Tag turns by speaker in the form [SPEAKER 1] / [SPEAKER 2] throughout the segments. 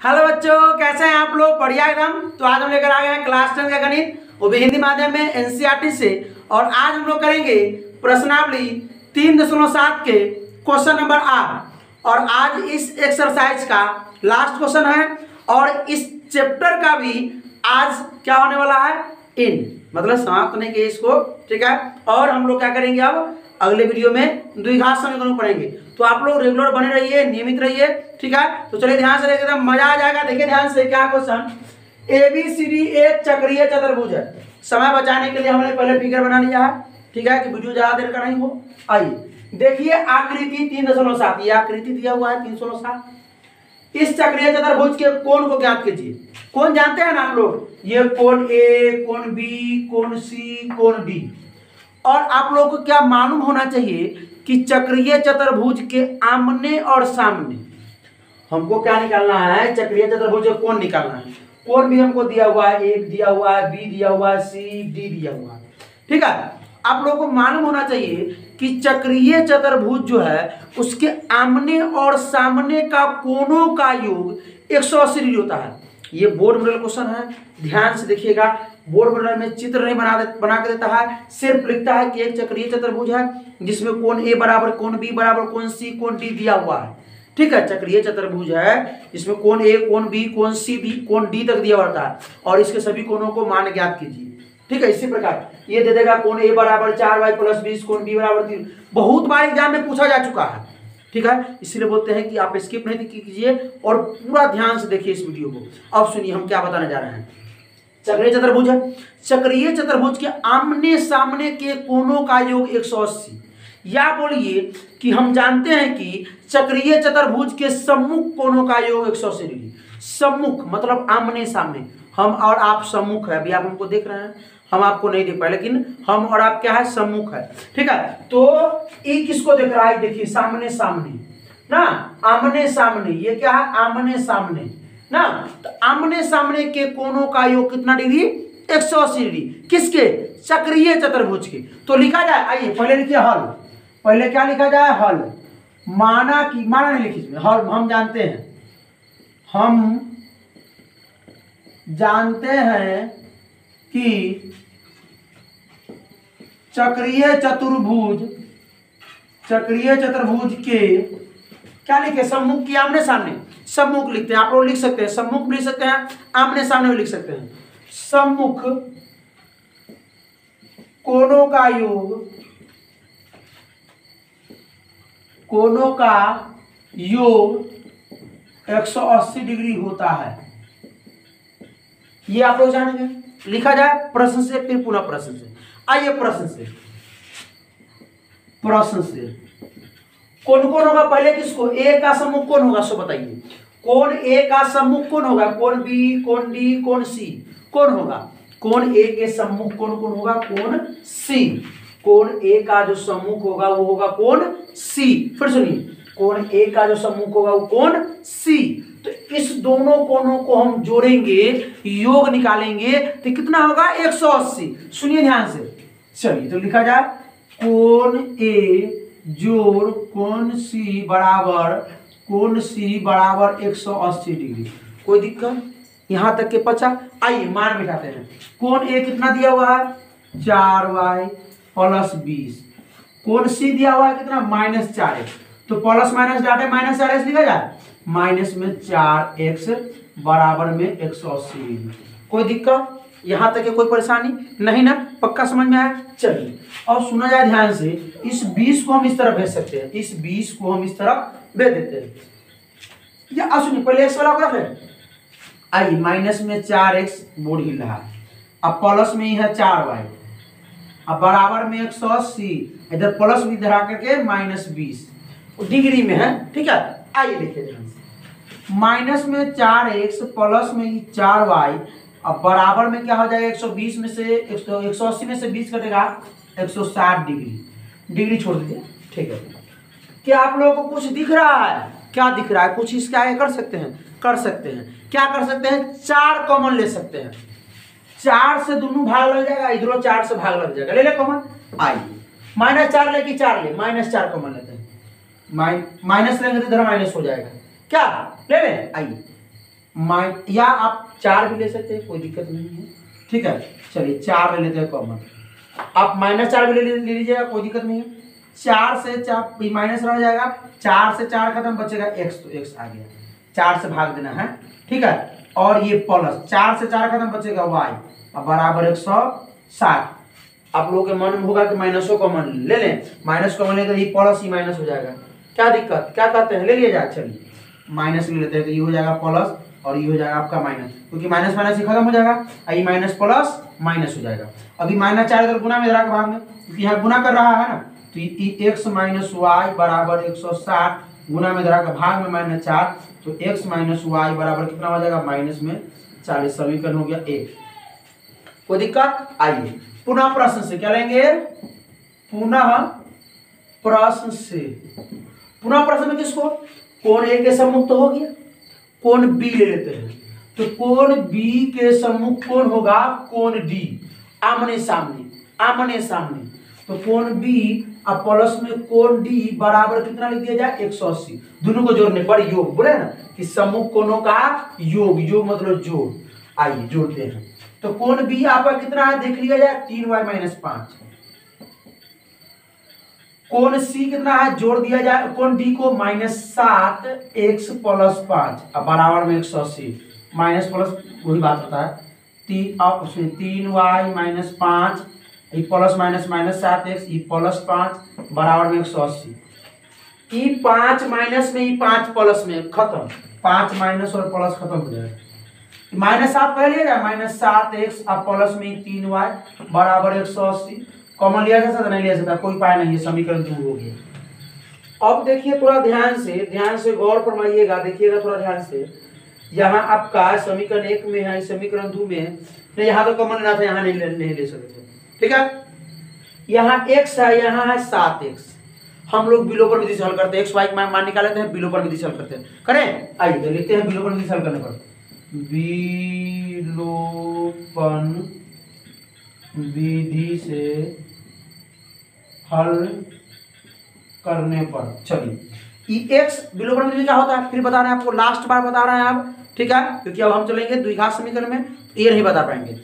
[SPEAKER 1] Hello बच्चों, कैसे हैं आप लोग? बढ़िया एकदम। तो आज हम लेकर आ गए हैं क्लास टेन का गणित, वो भी हिंदी माध्यम में एनसीईआरटी से। और आज हम लोग करेंगे प्रश्नावली तीन दशमलव सात के क्वेश्चन नंबर आठ और आज इस एक्सरसाइज का लास्ट क्वेश्चन है। और इस चैप्टर का भी आज क्या होने वाला है? इन मतलब समाप्त नहीं के इसको, ठीक है? और हम लोग क्या करेंगे अब? अगले वीडियो में द्विघात समीकरण पढ़ेंगे। तो आप लोग रेगुलर बने रहिए, नियमित रहिए, ठीक है? तो चलिए ध्यान से एकदम मज़ा आ जाएगा। देखिए ध्यान से, क्या question A B C D एक चक्रीय चतुर्भुज है। समय बचाने के लिए हमने पहले फिगर बना लिया है, ठीक है? कि वीडियो ज़्यादा देर का नहीं हो। आइए, देखिए आकृति तीन दशमलव सात। ये आकृति दिया हुआ है तीन दशमलव सात। इस चक्रीय चतुर्भुज के कोण को ज्ञात कीजिए। कौन जानते हैं ना आप लोग? ये कोण ए कोण बी कोण सी कोण डी और आप लोगों को क्या मालूम होना चाहिए कि चक्रीय चतुर्भुज के आमने और सामने। हमको क्या निकालना है? चक्रीय चतुर्भुज कोण निकालना है? कोण भी हमको दिया हुआ है? एक दिया हुआ है बी दिया हुआ है सी डी दिया हुआ है। ठीक है? आप लोगों को मालूम होना चाहिए कि चक्रीय चतुर्भुज जो है, उसके आमने और सामने का कोणों का योग एक सौ अस्सी होता है। ये बोर्ड मॉडल क्वेश्चन है। ध्यान से देखिएगा। बोर्ड मॉडल में चित्र नहीं बना दे, बना के देता है सिर्फ़ लिखता है कि एक चक्रीय चतुर्भुज है जिसमें कोण ए बराबर कोण बी बराबर कोण सी कोण डी दिया हुआ है। ठीक है चक्रीय चतुर्भुज है इसमें कोण ए कोण बी कोण सी डी कोण डी तक दिया होता है और इसके सभी कोणों को मान ज्ञात कीजिए। ठीक है इसी प्रकार ये दे देगा कोण ए बराबर चार वाई प्लस बीस कोण बी बराबर तीन। बहुत बार एग्ज़ाम में पूछा जा चुका है। ठीक है इसीलिए बोलते हैं कि आप स्किप नहीं कीजिए और पूरा ध्यान से देखिए इस वीडियो को। अब सुनिए हम क्या बताने जा रहे हैं। चक्रीय चतुर्भुज है। चक्रीय चतुर्भुज के आमने सामने के कोणों का योग 180 या बोलिए कि हम जानते हैं कि चक्रीय चतुर्भुज के सम्मुख कोणों का योग 180 डिग्री। सम्मुख मतलब आमने सामने हम और आप सम्मुख है। अभी आप हमको देख रहे हैं। हम आपको नहीं देख पाए, लेकिन हम और आप क्या है? सम्मुख है। ठीक है? तो ये किसको देख रहा है? देखिए सामने सामने ना आमने सामने ये क्या है? आमने सामने ना तो आमने सामने के कोणों का योग कितना डिग्री? 180 डिग्री। किसके? चक्रीय चतुर्भुज के। तो लिखा जाए, आइए, पहले लिखिए हल। पहले क्या लिखा जाए? हल। माना कि, माना नहीं लिखी इसमें, हल, हम जानते हैं। हम जानते हैं कि चक्रीय चतुर्भुज चक्रीय चतुर्भुज के क्या लिखे? सम्मुख की आमने सामने। सम्मुख लिखते हैं, आप लोग लिख सकते हैं। सम्मुख लिख सकते हैं, आमने सामने भी लिख सकते हैं। सम्मुख कोणों का योग? कोणों का योग 180 डिग्री होता है। ये आप लोग जानेंगे। लिखा जाए प्रश्न से, फिर पुनः प्रश्न से। आइए प्रश्न से। प्रश्न से। कौन कौन होगा पहले किसको? ए का सम्मुख कौन होगा? सो बताइए। कौन ए का सम्मुख कौन होगा? कौन बी, कौन डी, कौन सी? कौन होगा? कौन ए के सम्मुख कौन कौन होगा? कौन सी? कौन ए का जो सम्मुख होगा, वो होगा कौन सी? फिर सुनिए। कौन ए का जो सम्मुख होगा, वो कौन सी? तो इस दोनों कोणों को हम जोड़ेंगे, योग निकालेंगे तो कितना होगा? 180 सुनिए ध्यान से। चलिए तो लिखा जाए कोण ए जोड़ कोण सी बराबर कोण सी बराबर 180 डिग्री? कोई दिक्कत? यहाँ तक के पचा? आइए मान बिठाते हैं। कोण ए कितना दिया हुआ है? चार वाई प्लस बीस। कोण सी दिया हुआ है कितना? माइनस चार एक्स तो प्लस माइनस डाटे, माइनस चार एक्स लिखा जाए? माइनस में चार एक्स बराबर में एक सौ अस्सी। कोई दिक्कत? यहाँ तक के कोई परेशानी? नहीं ना? पक्का समझ में आया? चलिए। और सुना जाए ध्यान से, इस 20 को हम इस तरफ़ भेज सकते हैं। इस 20 को हम इस तरफ़ भेज देते हैं। या सुनिए, पहले एक्स वाला को रखें आइए माइनस में चार एक्स बोर्ड हिल रहा। है अब प्लस में ही है चार वाई अब बराबर में एक सौ अस्सी, इधर प्लस भी धरा करके माइनस बीस। डिग्री में है, ठीक है? आइए देखिए ध्यान से। माइनस में चार एक्स प्लस में ही चार वाई अब बराबर में क्या हो जाएगा? 120 में से, एक सौ अस्सी में से 20 कटेगा। 160 डिग्री। डिग्री छोड़ दीजिए। ठीक है। क्या आप लोगों को कुछ दिख रहा है? क्या दिख रहा है? कुछ इसके आगे कर सकते हैं? कर सकते हैं। क्या कर सकते हैं? चार कॉमन ले सकते हैं। चार से दोनों भाग लग जाएगा, इधरों चार से भाग लग जाएगा। ले ले कॉमन आइए। माइनस चार लेके चार ले। माइनस चार कॉमन लेते हैं। माइनस लेंगे तो इधर माइनस हो जाएगा। क्या? ले ले। आइए। या आप चार भी ले सकते हैं, कोई दिक्कत नहीं है। ठीक है। चलिए, चार ले लेते हैं कॉमन आप माइनस चार भी ले लीजिएगा, कोई दिक्कत नहीं है। चार से चार माइनस रह जाएगा। चार से चार खत्म, बचेगा एक्स तो एक्स आ गया। चार से भाग देना, है? ठीक है? और ये प्लस चार से चार खत्म, बचेगा वाई अब बराबर एक सौ साठ। आप लोगों के मन में होगा कि माइनसो कॉमन ले लें। माइनस कॉमन लेकर ये प्लस ही माइनस हो जाएगा। क्या दिक्कत? क्या कहते हैं? ले लिया जाए, चलिए। माइनस ले लेते हैं तो ये हो जाएगा प्लस और ये हो जाएगा आपका माइनस क्योंकि माइनस माइनस ही खत्म हो जाएगा। ये माइनस प्लस माइनस हो जाएगा। अभी माइनस चार अगर गुना में रहा भाग में क्योंकि यहाँ गुना कर रहा है ना तो एक्स माइनस वाई बराबर एक सौ साठ गुना में धरा का भाग में माइनस चार तो एक्स माइनस वाई बराबर कितना हो जाएगा? माइनस में चालीस। समीकरण हो गया एक। कोई दिक्कत? आइए। पुनः प्रश्न से क्या लेंगे? पुनः प्रश्न से। पुनः प्रश्न में किसको? कौन ए के सम्मुख तो हो गया? कौन बी ले लेते हैं? तो कौन बी के सम्मुख कौन होगा? कौन डी? आमने सामने आमने सामने। तो कौन बी और प्लस में कौन डी बराबर कितना लिख दिया जाए? एक सौ अस्सी। दोनों को जोड़ने पर योग, बोले ना कि सम्मुख कोणों का? योग योग मतलब जोड़। आइए, जोड़ते हैं। तो कौन बी आपका कितना है? देख लिया जाए, तीन वाई माइनस पाँच। कौन सी कितना है? जोड़ दिया जाए, कौन डी को माइनस सात एक्स प्लस पाँच। अब बराबर में एक सौ अस्सी। माइनस प्लस वही बात होता है। अब उसमें तीन वाई माइनस पाँच ई प्लस माइनस माइनस सात एक्स ई प्लस पाँच, बराबर में एक सौ अस्सी। ई पाँच माइनस में ई पाँच प्लस में, खत्म। पाँच माइनस और प्लस खत्म हो जाएगा माइनस सात पहले माइनस सात एक्स अब प्लस में तीन वाई बराबर एक सौ अस्सी। कॉमन लिया जा सकता नहीं लिया सकता कोई पाया नहीं है समीकरण दूर हो गया। अब देखिए थोड़ा ध्यान से ध्यान से गौर फरमाइएगा, देखिएगा थोड़ा ध्यान से। यहाँ आपका समीकरण एक में है, समीकरण दो में नहीं, यहाँ तो कॉमन लेना था, यहाँ नहीं नहीं ले सकते ठीक है? यहाँ एक्स है, यहाँ है सात एक्स हम लोग बिलो पर विधि से हल करते हैं। एक्स वाई मान निकाल लेते हैं, बिलो पर विधि से हल करते हैं। करें? आइए तो लिखते हैं, बिलो पर विधि से हल करने पर। विलोपन विधि से हल करने पर। चलिए। एक्स विलोपन विधि क्या होता है? फिर बता रहे हैं आपको लास्ट बार बता रहे हैं आप, ठीक है? क्योंकि अब हम चलेंगे द्विघात समीकरण में ये नहीं बता पाएँगे।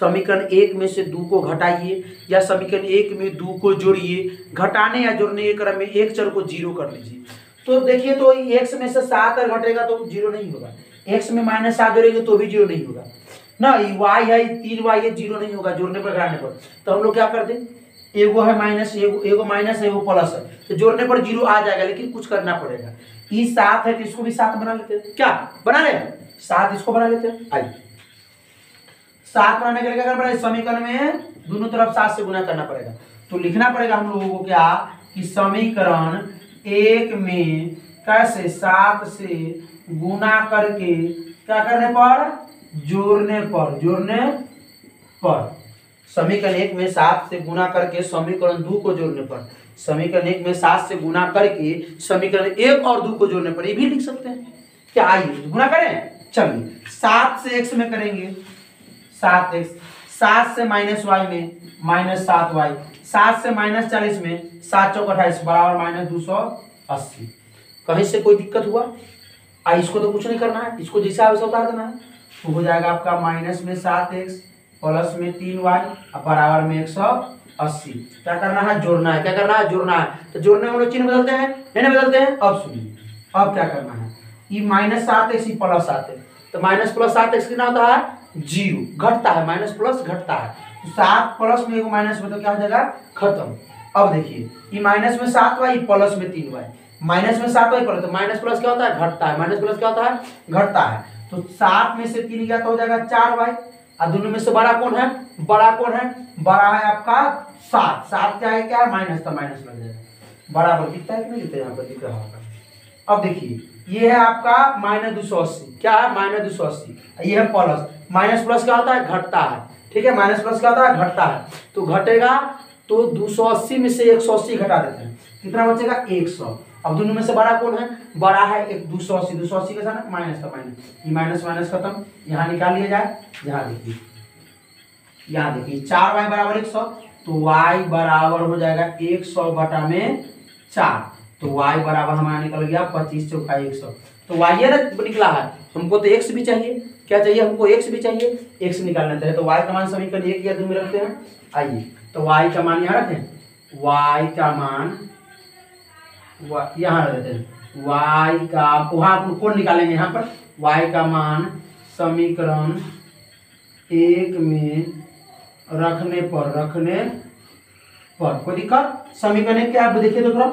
[SPEAKER 1] समीकरण एक में से दो को घटाइए, या समीकरण एक में दो को जोड़िए, घटाने या जोड़ने के क्रम में एक चर को ज़ीरो कर लीजिए। तो देखिए तो एक्स में से सात घटेगा तो ज़ीरो नहीं होगा। एक्स में माइनस सात जोड़ेंगे तो भी ज़ीरो नहीं होगा। ना वाई है तीन वाई है, ज़ीरो नहीं होगा, जोड़ने पर, घटाने पर। तो हम लोग क्या कर हैं एगो है माइनस, एगो एगो माइनस है एगो प्लस है। तो जोड़ने पर ज़ीरो आ जाएगा, लेकिन कुछ करना पड़ेगा। ये सात है तो इसको भी सात बना लेते हैं। क्या? बना ले सात इसको बना लेते हैं। आइए। सात बनाने के लिए क्या करना पड़ेगा? समीकरण में दोनों तरफ़ सात से गुना करना पड़ेगा। तो लिखना पड़ेगा हम लोगों को क्या? कि समीकरण एक में कैसे सात से गुना करके क्या करने पर? जोड़ने पर जोड़ने पर। समीकरण एक में सात से गुना करके समीकरण दो को जोड़ने पर, समीकरण एक में सात से गुना करके समीकरण एक और दो को जोड़ने पर ये भी लिख सकते हैं। क्या आइए गुना करें? चलिए, सात से एक्स में करेंगे। सात एक्स सात से माइनस वाई में, माइनस सात वाई। सात से माइनस चालीस में, सात चौक अट्ठाईस बराबर माइनस दो सौ अस्सी। कहीं से कोई दिक्कत हुआ? आ इसको तो कुछ नहीं करना है, इसको जैसा वैसा उतार देना है तो हो जाएगा आपका माइनस में सात एक्स प्लस में तीन वाई बराबर में एक सौ अस्सी। क्या करना है? जोड़ना है। क्या करना है? जोड़ना है। तो जोड़ने में चिन्ह बदलते हैं। नहीं बदलते हैं। अब सुनिए। अब क्या करना है? ये माइनस सात एक्स प्लस सात एक्स। तो माइनस प्लस सात एक्स कितना होता है? ज़ीरो। घटता है। माइनस प्लस घटता है। तो सात प्लस में एक माइनस में तो क्या हो जाएगा? खत्म। अब देखिए। ये माइनस में सात वाई प्लस में तीन वाई। माइनस में सात वाई प्लस। तो माइनस प्लस क्या होता है? घटता है। माइनस प्लस क्या होता है? घटता है। तो सात में से तीन गया तो हो जाएगा चार वाई। और दोनों में से बड़ा कौन है? बड़ा कौन है? बड़ा है आपका सात। सात क्या है? क्या है? माइनस तो माइनस लग जाएगा। बराबर दिखता है कि नहीं यहाँ पर? दिख रहा होगा अब देखिए, ये है आपका माइनस दो सौ अस्सी। क्या है? माइनस दो सौ अस्सी। ये है प्लस। माइनस प्लस क्या होता है? घटता है। ठीक है? माइनस प्लस क्या होता है? घटता है। तो घटेगा तो दो सौ अस्सी में से एक सौ अस्सी घटा देते हैं। कितना बचेगा? एक सौ। अब दोनों में से बड़ा कौन है? बड़ा है एक दो सौ अस्सी, दो सौ अस्सी का साथ माइनस का माइनस। ये माइनस माइनस खत्म। यहाँ निकाल लिया जाए, यहाँ देखिए। यहाँ देखिए, चार वाई बराबर एक सौ तो वाई बराबर हो जाएगा एक सौ बटा में चार। तो वाई बराबर हमारा निकल गया पच्चीस चौका एक सौ। तो वाई निकला है। हमको तो एक्स भी चाहिए। क्या चाहिए? हमको एक्स भी चाहिए। एक्स निकालना चाहिए। तो वाई का मान समीकरण एक या दो में रखते हैं। आइए। तो वाई का मान यहाँ रखें। वाई का मान यहाँ रख देते हैं। वाई का, वहाँ कौन निकालेंगे यहाँ पर? वाई का मान समीकरण एक में रखने पर रखने पर। कोई दिक्कत? समीकरण एक क्या देखिए तो थोड़ा।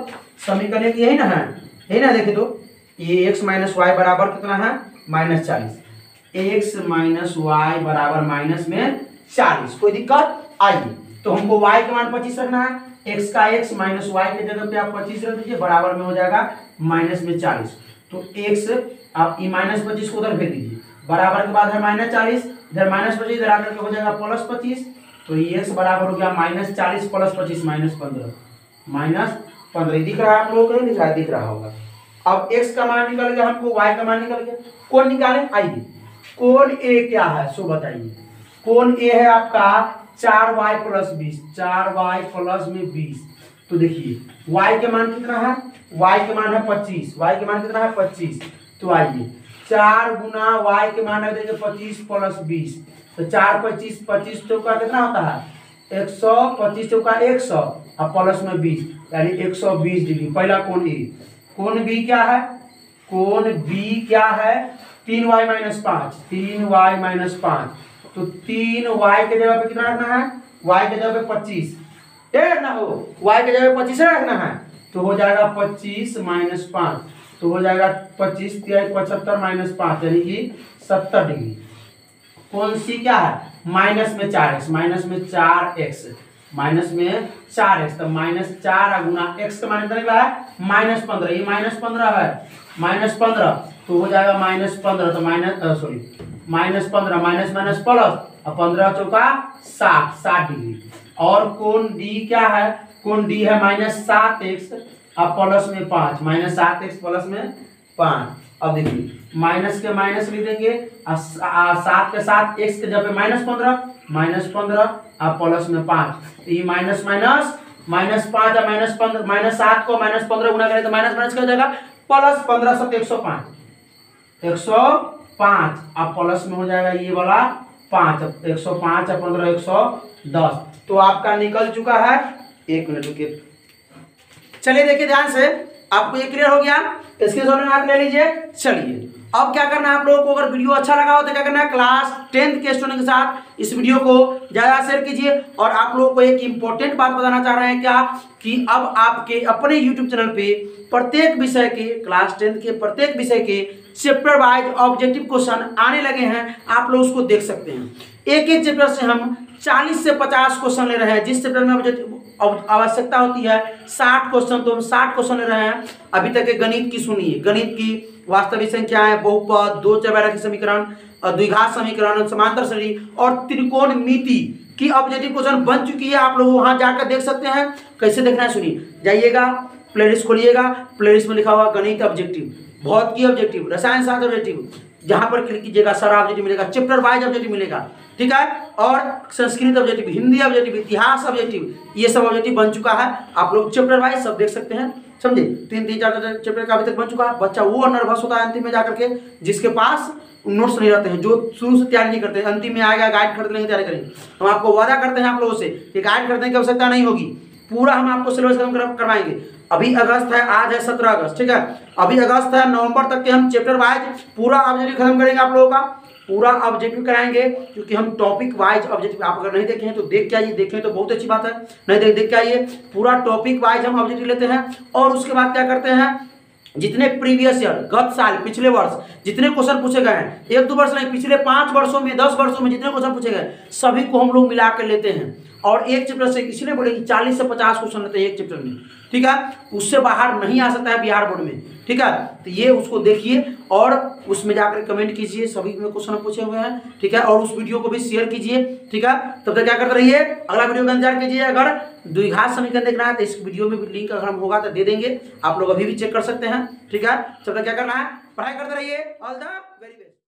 [SPEAKER 1] समीकरण एक यही ना है? यही ना देखिए तो। ये माइनस वाई बराबर कितना है? माइनस चालीस। एक्स माइनस वाई बराबर माइनस में चालीस। कोई दिक्कत? आइए। तो हमको वाई का मान पच्चीस रखना है। एक्स का एक्स माइनस वाई के जगह पे आप पच्चीस रख दीजिए, बराबर में हो जाएगा माइनस में चालीस। तो एक्स आप ई माइनस पच्चीस को उधर भेज दीजिए। बराबर के बाद है माइनस चालीस, इधर माइनस पच्चीस, इधर आकर के हो जाएगा प्लस पच्चीस। तो ये एक्स बराबर हो गया माइनस चालीस प्लस पच्चीस माइनस पंद्रह। माइनस पंद्रह दिख रहा है आप लोगों को नहीं दिख रहा दिख रहा होगा। अब एक्स का मान निकल गया हमको वाई का मान निकल गया कौन निकाले? आइए कौन ए क्या है? सो बताइए। कौन ए है आपका? चार वाई प्लस बीस, चार वाई प्लस में बीस। तो देखिए, वाई के मान कितना है? वाई के मान है पच्चीस। वाई के मान कितना है? पच्चीस। तो आइए, चार गुना वाई के मान देखिए पच्चीस प्लस बीस। तो चार पच्चीस पच्चीस चौका कितना होता है? एक सौ, पच्चीस चौका एक सौ, और प्लस में बीस। यानी एक सौ बीस डिग्री। पहला कौन ए। कौन बी क्या है? कौन बी क्या है? तीन वाई माइनस पाँच। तीन वाई माइनस पाँच। तो तीन वाई के जगह पे कितना रखना है? वाई के जगह पे पच्चीस। रखना हो वाई के जगह पे पच्चीस रखना है तो हो जाएगा पच्चीस माइनस पाँच। तो हो जाएगा पच्चीस पचहत्तर माइनस पाँच, यानी कि सत्तर डिग्री। कौन सी क्या है? माइनस में चार एक्स माइनस में चार एक्स माइनस में चार एक्स तो माइनस चार गुना एक्स का माइनस निकला है माइनस पंद्रह, ये माइनस पंद्रह है। माइनस पंद्रह तो हो जाएगा माइनस पंद्रह तो माइनस सॉरी माइनस पंद्रह, माइनस माइनस प्लस और पंद्रह चौका साठ साठ डिग्री। और कौन डी क्या है? कौन डी है माइनस सात एक्स, अब प्लस में पाँच, माइनस सात एक्स प्लस में पाँच। अब देखिए, माइनस के माइनस लिख देंगे सात के साथ एक्स के जब माइनस पंद्रह माइनस पंद्रह, अब प्लस में पाँच। ये माइनस माइनस माइनस पाँच और माइनस पंद्रह, माइनस सात को माइनस पंद्रह गुना करें तो माइनस माइनस क्या हो जाएगा? प्लस पंद्रह सत्तर एक सौ पाँच। एक सौ पाँच। अब प्लस में हो जाएगा ये वाला पाँच। एक सौ पाँच पंद्रह एक सौ दस। तो आपका निकल चुका है। एक मिनट, रुकिए। चलिए देखिए ध्यान से। आपको ये क्लियर हो गया? इसके सोल्यूशन आप ले लीजिए। चलिए। अब क्या करना है आप लोगों को? अगर वीडियो अच्छा लगा हो तो क्या करना है? क्लास टेंथ के स्टूडेंट के साथ इस वीडियो को ज़्यादा शेयर कीजिए। और आप लोगों को एक इंपॉर्टेंट बात बताना चाह रहे हैं क्या? कि अब आपके अपने यूट्यूब चैनल पे प्रत्येक विषय के क्लास टेंथ के प्रत्येक विषय के चैप्टर वाइज ऑब्जेक्टिव क्वेश्चन आने लगे हैं। आप लोग उसको देख सकते हैं। एक एक चैप्टर से हम 40 से 50 क्वेश्चन ले रहे हैं। जिस चैप्टर में ऑब्जेक्टिव आवश्यकता होती है। 60 क्वेश्चन तो हम 60 क्वेश्चन ले रहे हैं। अभी तक के गणित की सुनिए। गणित की वास्तविक संख्या है, बहुपद, दो चौबारा के समीकरण द्विघात समीकरण, समांतर श्रेणी और त्रिकोण मिति की ऑब्जेक्टिव क्वेश्चन बन चुकी है, आप लोग वहाँ जाकर देख सकते हैं। कैसे देखना है, सुनिए। जाइएगा प्लेलिस्ट खोलिएगा। प्लेलिस्ट में लिखा हुआ गणित ऑब्जेक्टिव भौत की ऑब्जेक्टिव रसायन शास्त्र ऑब्जेक्टिव जहाँ पर क्लिक कीजिएगा, सारा ऑब्जेक्टिव मिलेगा चैप्टर वाइज ऑब्जेक्टिव मिलेगा, ठीक है? और संस्कृत ऑब्जेक्टिव हिंदी ऑब्जेक्टिव इतिहास ऑब्जेक्टिव ये सब ऑब्जेक्टिव बन चुका है। आप लोग चैप्टर वाइज सब देख सकते हैं, समझे? तीन तीन, चार चैप्टर का अभी तक बन चुका है। बच्चा वो नर्वस होता है अंतिम में जाकर के, जिसके पास नोट्स नहीं रहते हैं, जो शुरू से तैयारी नहीं करते, अंतिम में आएगा गाइड खरीद लेंगे तैयारी करेंगे। हम आपको वादा करते हैं आप लोगों से कि गाइड खरीदने की आवश्यकता नहीं होगी। पूरा हम आपको सिलेबस खत्म करवाएँगे। अभी अगस्त है, आज है सत्रह अगस्त, ठीक है? अभी अगस्त है, नवंबर तक के हम चैप्टर वाइज पूरा ऑब्जेक्टिव खत्म करेंगे आप लोगों का। पूरा ऑब्जेक्टिव कराएँगे, क्योंकि हम टॉपिक वाइज ऑब्जेक्टिव आप अगर नहीं देखे हैं तो देख के आइए। देखें तो बहुत अच्छी बात है। नहीं देख देख के आइए। पूरा टॉपिक वाइज हम ऑब्जेक्टिव लेते हैं और उसके बाद क्या करते हैं? जितने प्रीवियस ईयर, गत साल, पिछले वर्ष, जितने क्वेश्चन पूछे गए हैं, एक दो वर्ष नहीं, पिछले पाँच वर्षों में, दस वर्षों में जितने क्वेश्चन पूछे गए, सभी को हम लोग मिला कर लेते हैं। और एक चैप्टर से इसलिए बोले कि चालीस से पचास क्वेश्चन रहते हैं एक चैप्टर में। ठीक है? उससे बाहर नहीं आ सकता है बिहार बोर्ड में। ठीक है? तो ये उसको देखिए और उसमें जाकर कमेंट कीजिए, सभी में क्वेश्चन पूछे हुए हैं, ठीक है? और उस वीडियो को भी शेयर कीजिए, ठीक है? तब तक क्या करते रहिए, अगला वीडियो का इंतज़ार कीजिए। अगर द्विघात समीकरण देखना है तो इस वीडियो में भी लिंक अगर हम होगा तो दे देंगे। आप लोग अभी भी चेक कर सकते हैं, ठीक है? तब तक क्या करना है? पढ़ाई करते रहिए। All the very best